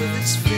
with its feet.